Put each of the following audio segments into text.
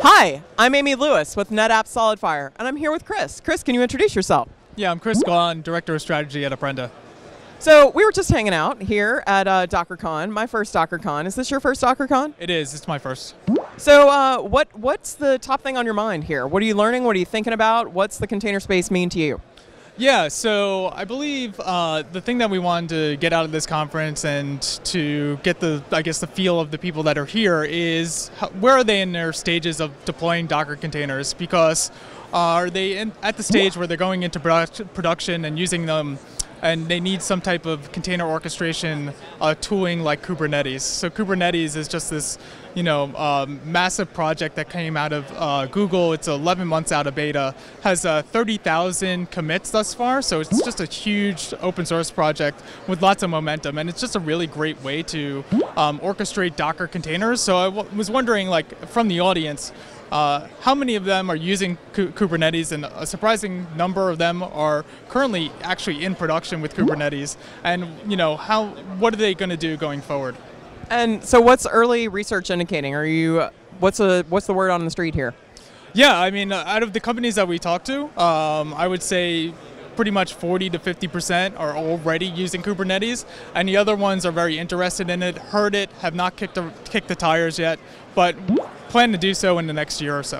Hi, I'm Amy Lewis with NetApp SolidFire, and I'm here with Chris. Chris, can you introduce yourself? Yeah, I'm Chris Gaun, Director of Strategy at Apprenda. So we were just hanging out here at uh, DockerCon, my first DockerCon. Is this your first DockerCon? It is. It's my first. So uh, what what's the top thing on your mind here? What are you learning? What are you thinking about? What's the container space mean to you? Yeah, so I believe uh, the thing that we wanted to get out of this conference and to get the, I guess, the feel of the people that are here is how, where are they in their stages of deploying Docker containers? Because uh, are they in, at the stage where they're going into product, production and using them and they need some type of container orchestration uh, tooling like Kubernetes. So Kubernetes is just this, you know, um, massive project that came out of uh, Google. It's 11 months out of beta, has uh, 30,000 commits thus far. So it's just a huge open source project with lots of momentum, and it's just a really great way to um, orchestrate Docker containers. So I was wondering, like, from the audience. Uh, how many of them are using Kubernetes, and a surprising number of them are currently actually in production with Kubernetes. And you know, how what are they going to do going forward? And so, what's early research indicating? Are you what's a what's the word on the street here? Yeah, I mean, uh, out of the companies that we talked to, um, I would say pretty much 40 to 50 percent are already using Kubernetes, and the other ones are very interested in it, heard it, have not kicked the, kicked the tires yet, but plan to do so in the next year or so.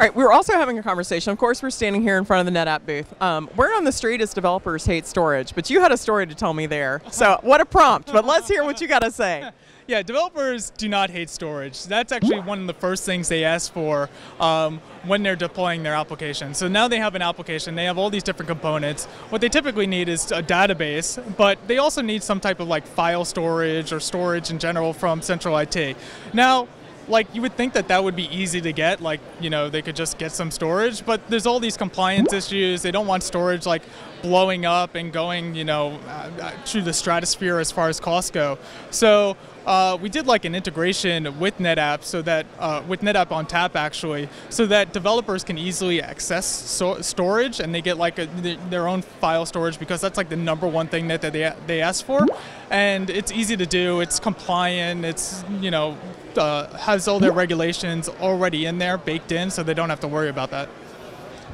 All right, we are also having a conversation. Of course, we're standing here in front of the NetApp booth. Um, word on the street is developers hate storage, but you had a story to tell me there. So, what a prompt, but let's hear what you got to say. Yeah, developers do not hate storage. That's actually one of the first things they ask for um, when they're deploying their application. So now they have an application, they have all these different components. What they typically need is a database, but they also need some type of like file storage or storage in general from central IT. Now, like you would think that that would be easy to get like you know they could just get some storage but there's all these compliance issues they don't want storage like blowing up and going you know uh, uh the stratosphere as far as costs go so uh, we did like an integration with NetApp so that uh, with NetApp ONTAP actually, so that developers can easily access so storage and they get like a, their own file storage because that's like the number one thing that they they ask for, and it's easy to do. It's compliant. It's you know uh, has all their regulations already in there baked in, so they don't have to worry about that.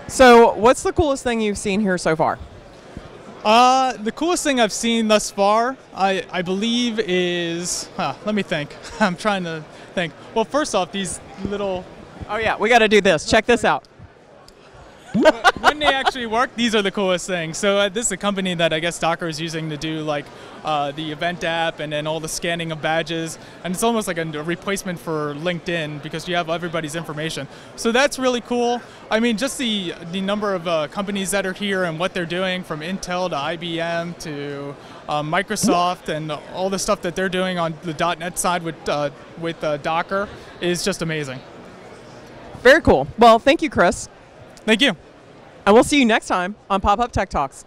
So, what's the coolest thing you've seen here so far? Uh, the coolest thing I've seen thus far, I, I believe, is. Huh, let me think. I'm trying to think. Well, first off, these little. Oh, yeah, we got to do this. Check this out when they actually work, these are the coolest things. So uh, this is a company that I guess Docker is using to do like uh, the event app and then all the scanning of badges, and it's almost like a, replacement for LinkedIn because you have everybody's information. So that's really cool. I mean, just the the number of uh, companies that are here and what they're doing, from Intel to IBM to uh, Microsoft, and all the stuff that they're doing on the .NET side with uh, with uh, Docker, is just amazing. Very cool. Well, thank you, Chris. Thank you. And we'll see you next time on Pop Up Tech Talks.